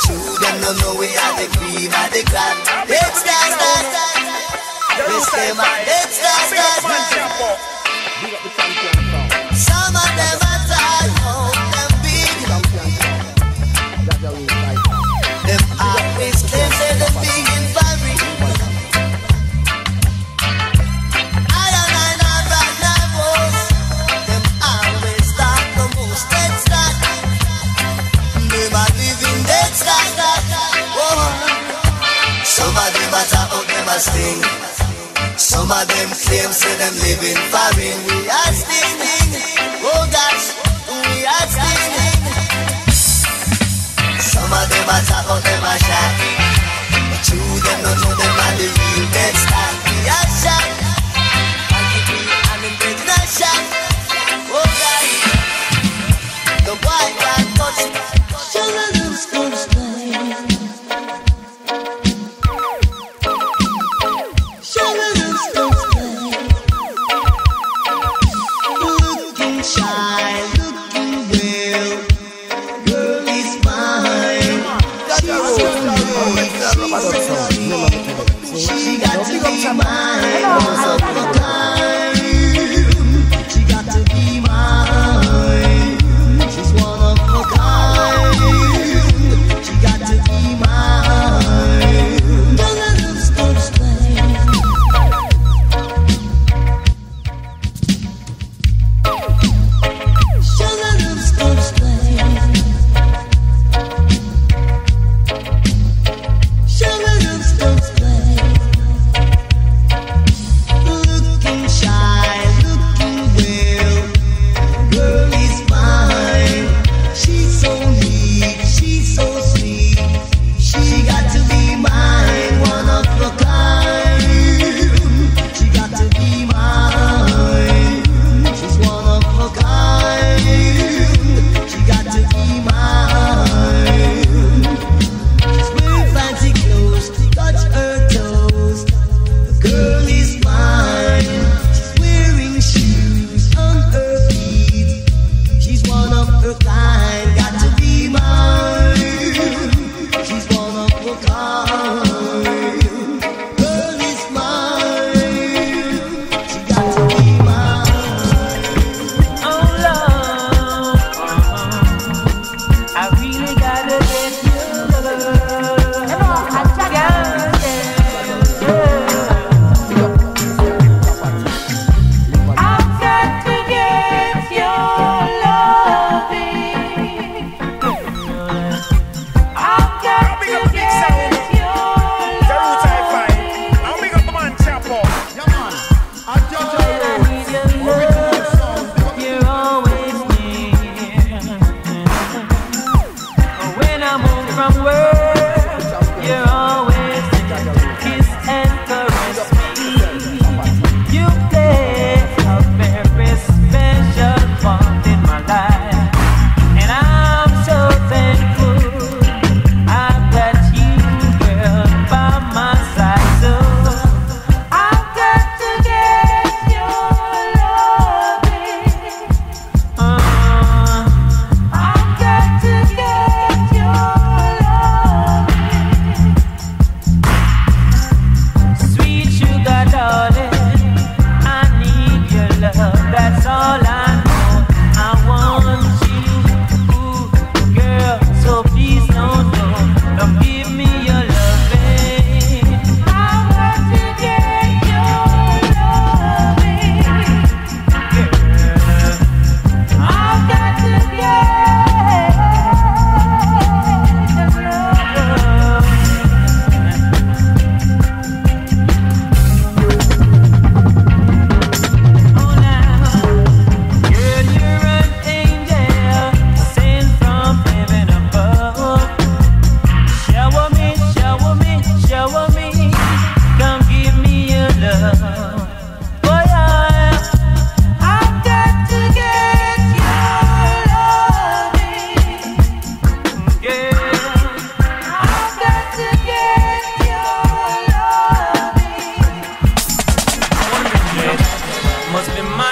true. Them don't know we are the cream of the crop. Let's start, start, start. Let's start, start, start. are. Some of them claim say them living foreign. We are stinging. Oh gosh, we are stinging. Some of them are talk, them are shot. But you them don't know them are the real dead start.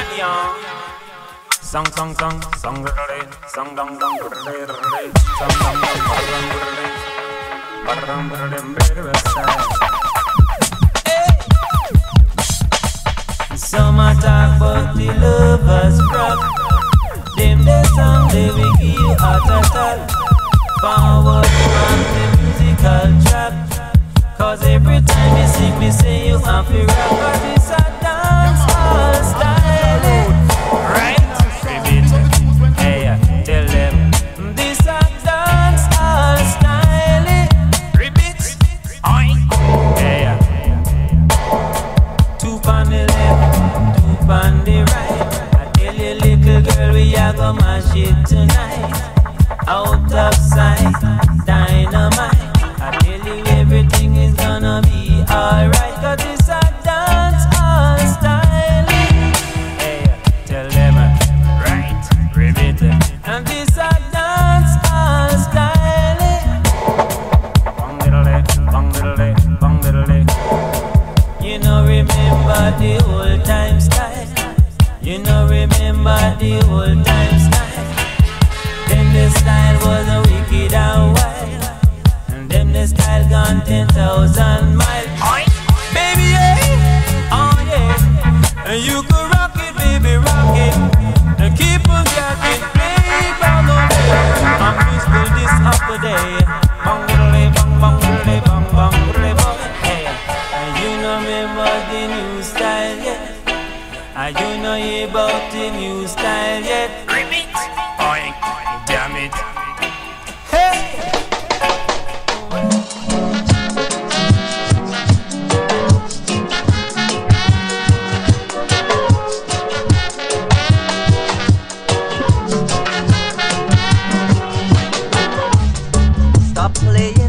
on, y'all. Song, song, song, song, song, dong, dong, song, song, dong, barang, barang, Some attack, but the lovers crop. Them the song they will give a total forward from the musical track. Cause every time you sing me, say you happy rock, but it's a dance all style. magic tonight. Out of sight, dynamite. playing.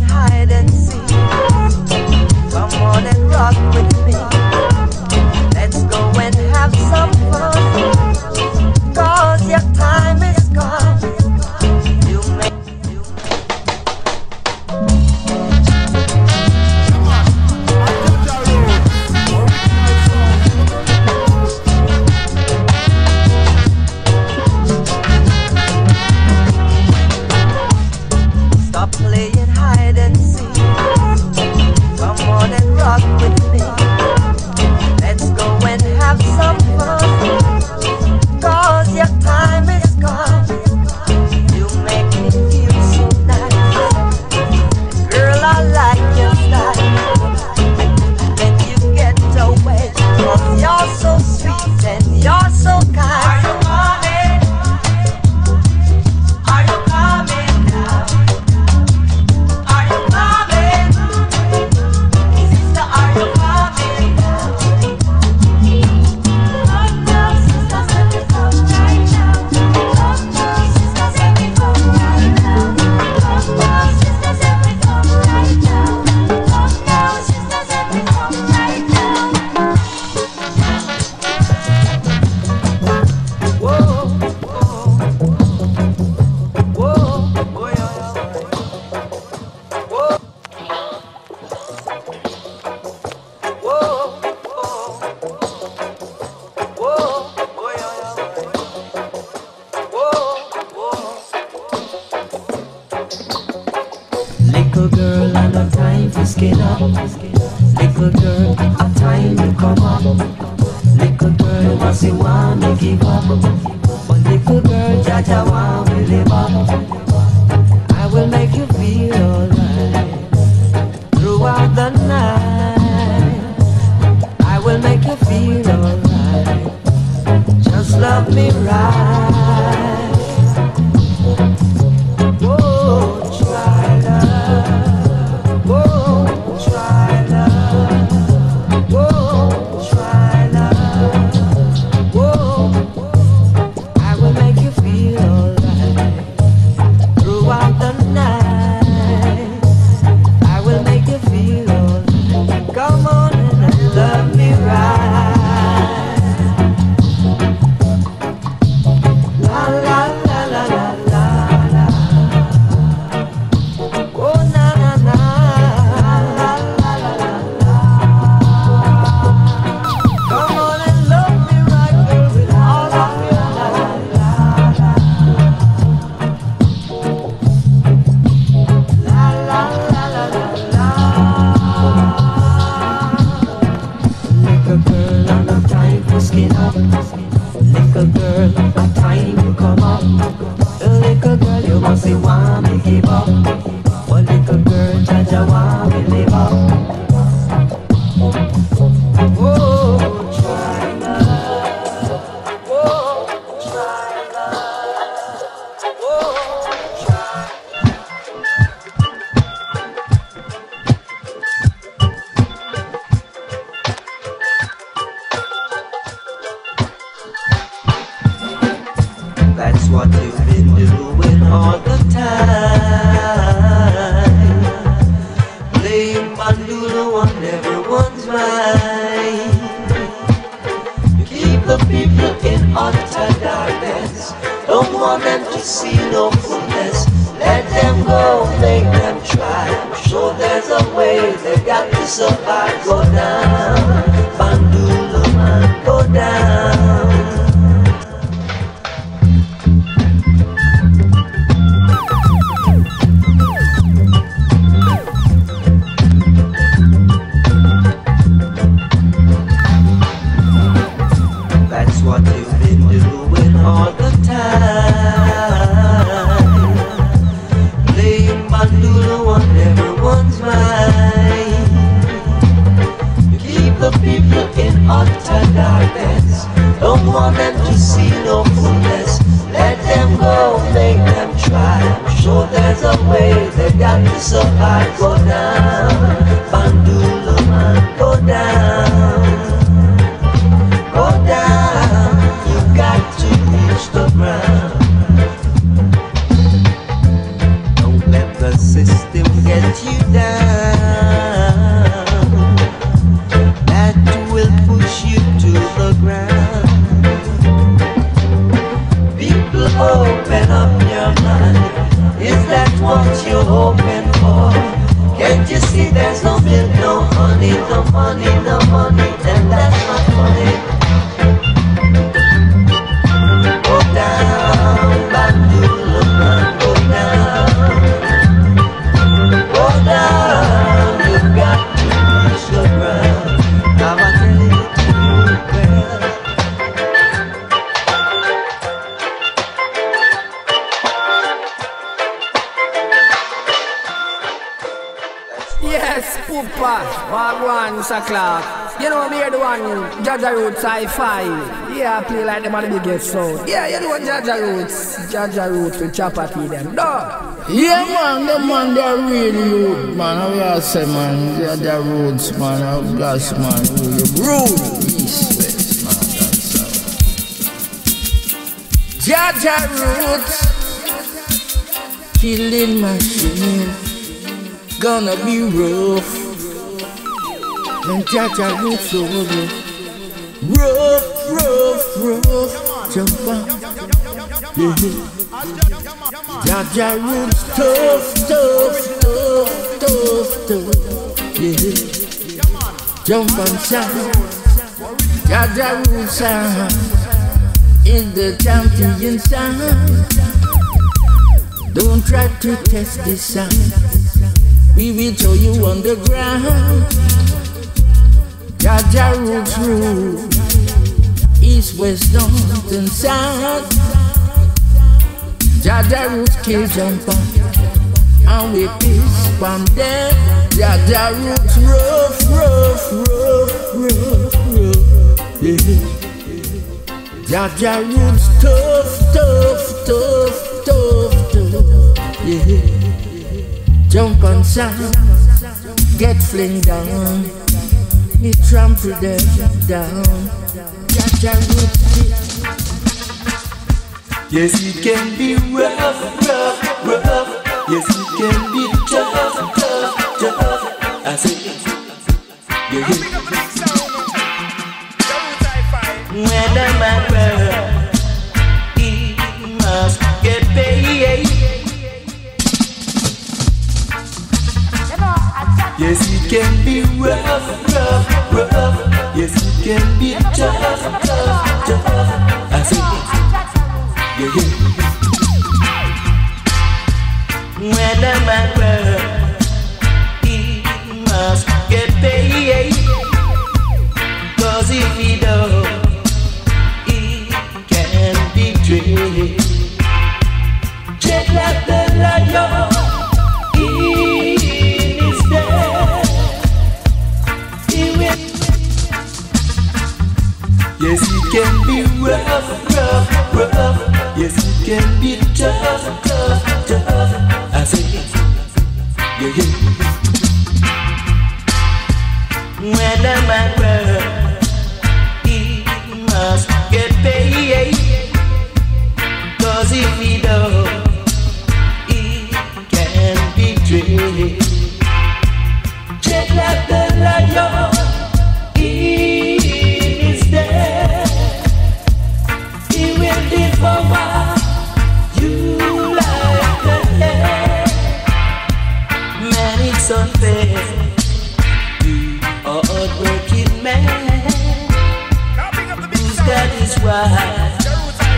Música poniendo o'clock. You know me the one, JahJah Roots HiFi. Yeah, I play like them on the biggest sound. Yeah, you know JahJah Roots, JahJah Roots with chapati them. No. Yeah man, them man they're really rude man. I will say man, JahJah Roots man, I bless man, rude. Peace. JahJah roots, killing machine, gonna be rough. Jah Jaja will solo. Rough, rough, rough, jump on. Yeah. Jaja will tough, tough, tough, tough, tough. Yeah. Jump and shout, Jah Jah will shine. In the champion sound. Don't try to test this sound. We will show you on the ground. Jaja rules rule. East, west, north, and south. Jaja rules kill jumper. And we peace from them. Jaja rules rough, rough, rough, rough, rough. Yeah. Jaja rules tough, tough, tough, tough, tough. Yeah. Jump on sound. Get fling down. Me trample them down. JahJah roots. Yes, it can be rough, rough, rough. Yes, it can be tough, tough, tough. I say, yeah, yeah. up big sound, man. The roots I find. When a man works, he must get paid. You know, I chat Yes, it can be rough, rough, rough. Yes, it can be tough, tough, tough. I say, yeah, yeah. When a man works, he must get paid. Cause if he don't, he can be trained. Just like the lion rough, rough, rough. Yes, it can be tough, tough, tough. I say, yeah, yeah. When a man works, Cause if you don't,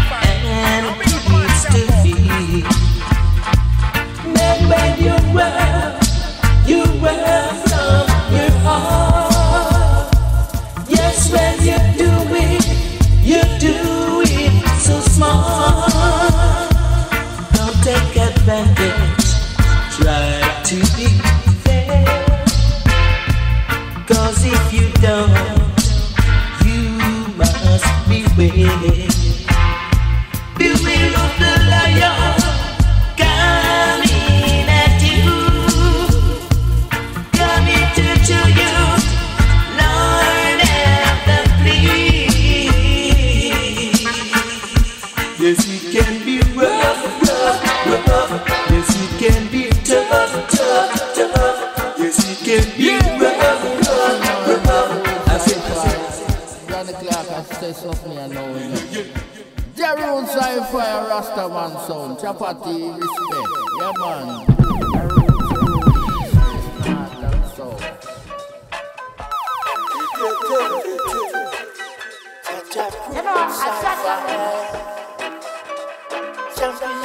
take advantage, try to be fair, cause if you must beware. Say something I know. Jeroen Sci-Fi, Rasta man sound, Chapati, respect. Yeah, man. You know, I chat When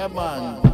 Respect, yeah,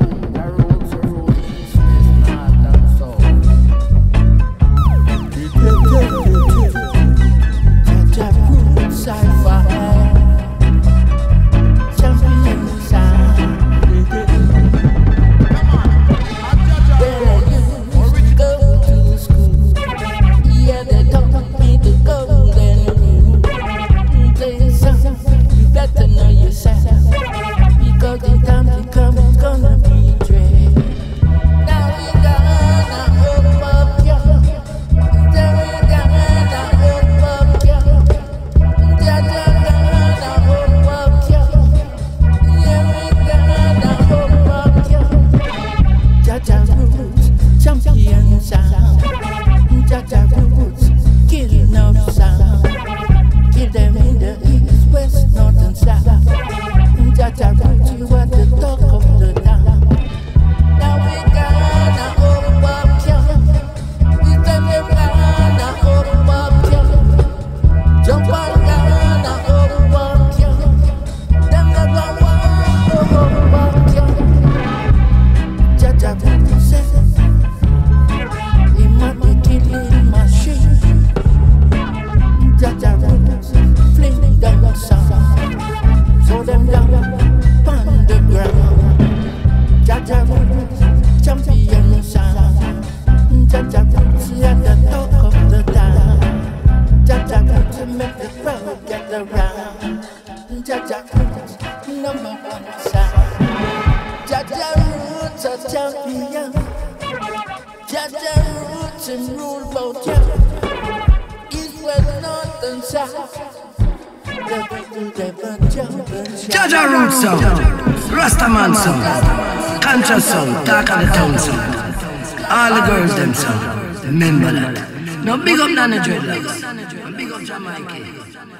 Dreadlocks, and big up Jamaica,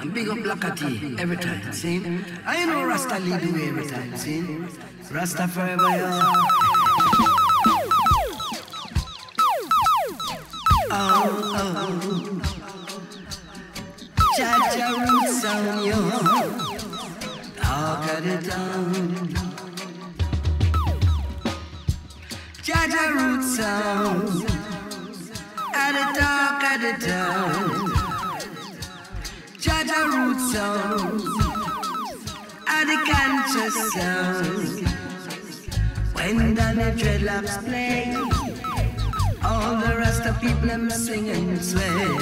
and big up Black T every time. See? I know Rasta lead the way every time. See? Rasta forever, yo. Oh, oh. Jaja root sound, yo. Talk of the town. Jaja root sound. At the talk of the town. Jaja root sound. At the conscious sound. When Danny Dreadlocks play, all the rest of people them swing and sway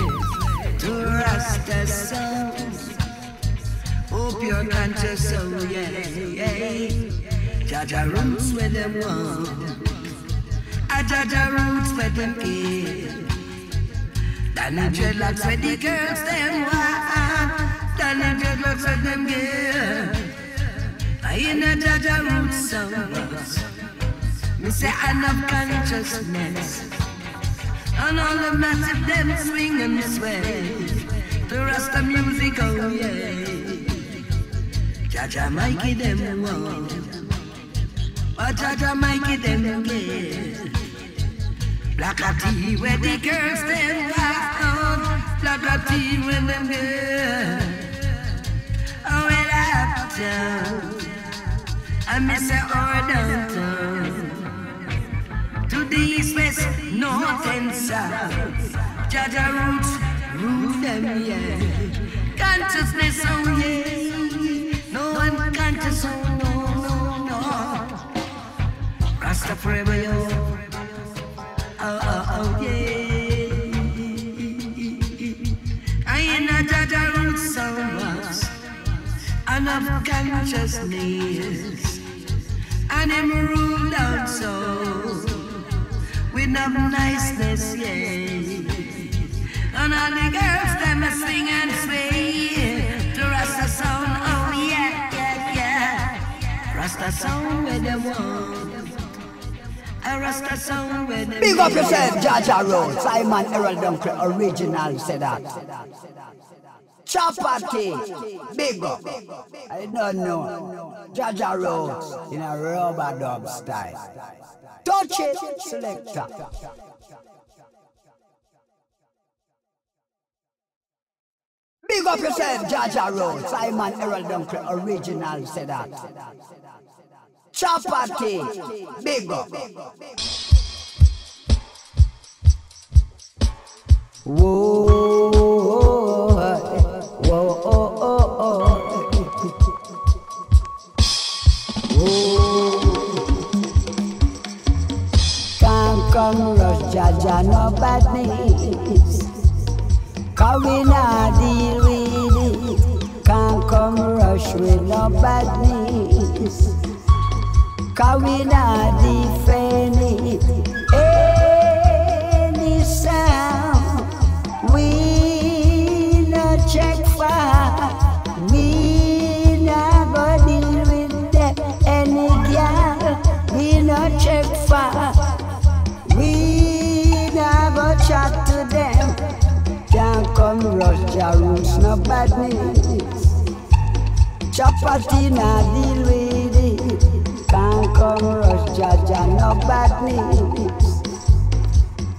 to Rasta songs. Hope you're conscious, oh yeah, yeah. JahJah roots where them want. A JahJah roots where them give. Danny dreadlocks where the girls them want. Danny dreadlocks where them give. I in a JahJah roots songs. Me say enough consciousness. And all the massive them swing and sway. The Rasta music, oh yeah. Jaja Mikey them want. But Jaja Mikey them get. Black a tea where the girls them want. Black a tea when them get. Oh, well, uptown. I miss it all downtown. To the east, west, north and south. JahJah roots, root them, yeah. Consciousness, oh yeah. No one conscious, oh no, no, no. Rasta forever, yo. Oh, Enough consciousness. And him ruled out so with no niceness, yeah. And all the girls them a sing and sway to Rasta sound, oh yeah, yeah, yeah. Rasta sound where them want. A Rasta sound where them Big up yourself, Jaja Road. Simon Errol Dunkley, original, said that. Chapati, big up. I don't know. Jaja Road in a rubber dub style. Touch it, selector. Big up yourself, Jaja Road. Simon Errol Dunkley, original, said that. Chapati, big up. Whoa, Come rush Jaja, no badness. Cause we not deal with it. Can't come rush with no badness. Cause we not defend it. Any sound we not check for. We not go deal with them. Any girl we not check for. Rush your roots, no badness. Chapati na deal with it. Can't come rush Jaja, no badness.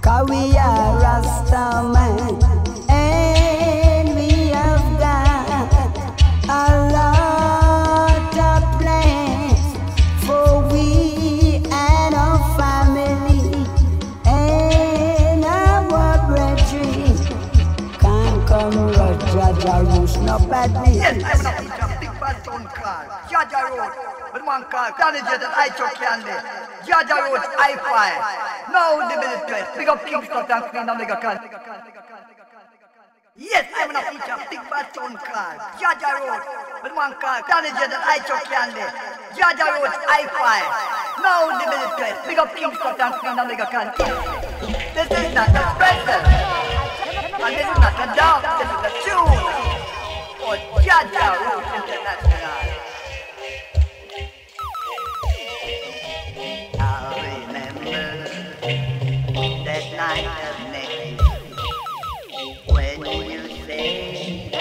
Cause we are Rasta man. Eh. Can't come rush Jaja, roots, no badness. called Jaja Road. With one Danny Jet and I Chuck Candy. Jaja Road, I-Fi. Now the minute Big up Kingston and Queen Omega Can. Yes, I'm feature a bad tune called Jaja Road. With one Danny Jet and I Chuck Candy. Jaja Road, I-Fi. Now the minute Big up Kingston and Queen Omega Can. This is not a special. And this is not a dance, this is a tune. For Jaja Road International. I remember that night of May when you said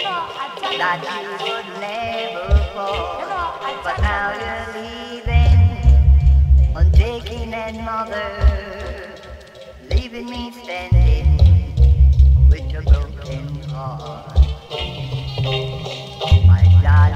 that you would never fall, but now you're leaving, on taking another, leaving me standing My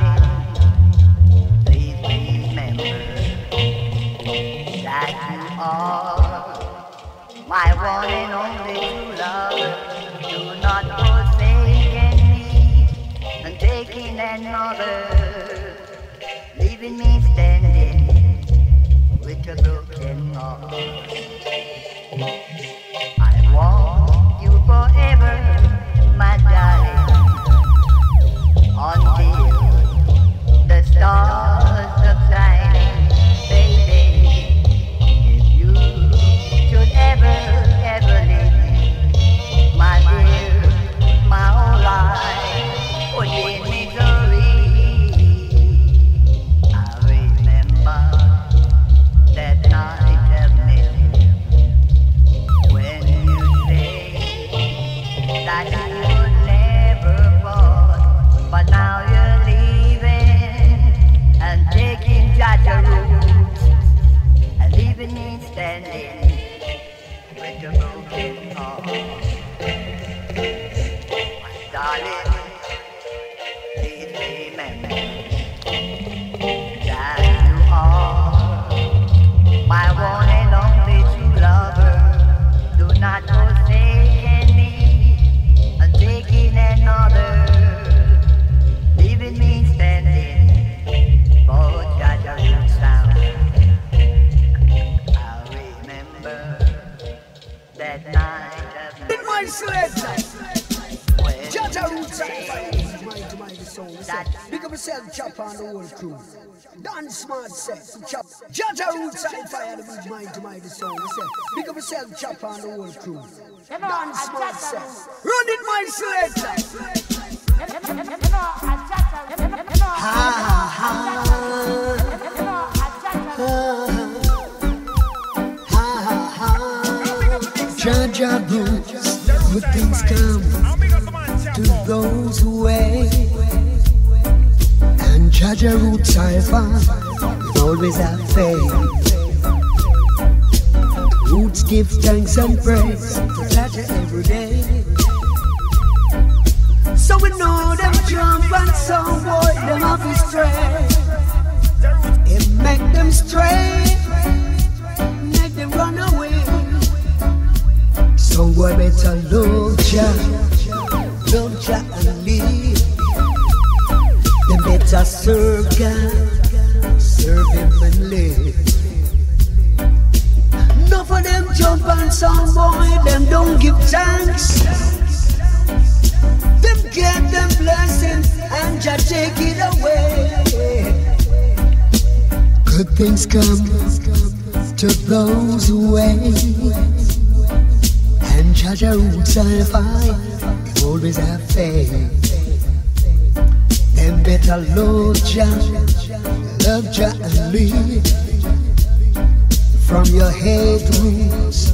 me standing with a broken heart. My darling, Yourself, chop on the whole crew. Dance smart set. Chop. JahJah roots and fire. The big mighty, mighty soul. Listen. Big up yourself, chop on the whole crew. Dance smart set. Run it, my sledge. JahJah roots, good things come to those who wait. JahJah roots I find always have faith. Roots give thanks and praise to Jaja every day. So we know them jump and some boy them have to stray. It make them stray, make them run away. So boy better love Jah, love Jah and live. Them better serve God, serve Him and live. Enough of them jump and some boy, them don't give thanks. Them get them blessings and Jah take it away. Good things come to those who wait. And JahJah roots find, they always have faith. Them better love Jah, love Jah and live. From your head roots,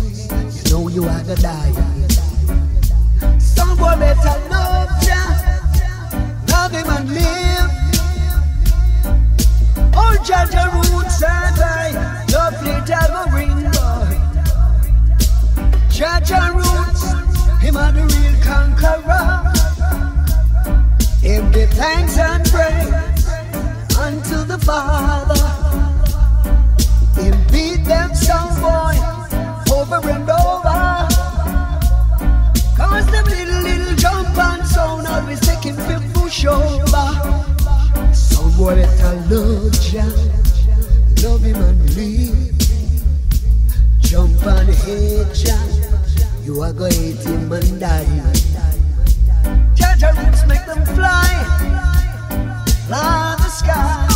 you know you are gonna die. Someone better love Jah, love Him and live. All JahJah roots I find, love little go ring boy. JahJah roots, him are the real conqueror. Him give thanks and praise unto the Father. Him beat them some boy over and over. Cause them little, little jump and sound always him to push over. Some boy better love Jah, love him and leave. Jump and hate Jah, you are gonna hate him and die. Jah Jah roots make them fly. Fly the sky.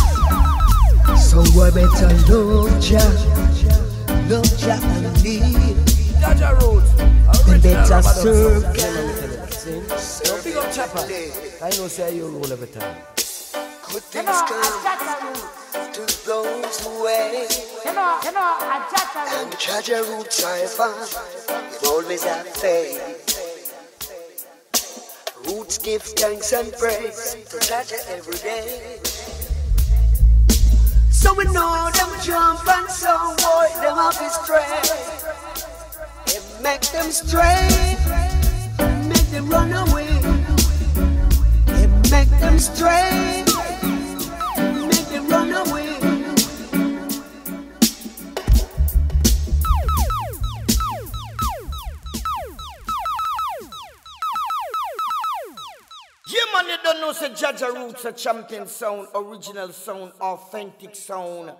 So I better love Jah, love Jah and leave. JahJah Roots. They better rubadub serve sound. God. Yo, big up Chopper. I know say you rule every time. Good You things know, a come JahJah Roots. to those who wait. You know, you know, a Jaja And Roots. Jah Jah roots I find, you always have faith. Roots give thanks and praise to Jah every day. So we know them jump and so boy them have his strength. It make them stray, make them run away. It make them stray, don't know, say JahJah Roots, a champion sound, original sound, authentic sound.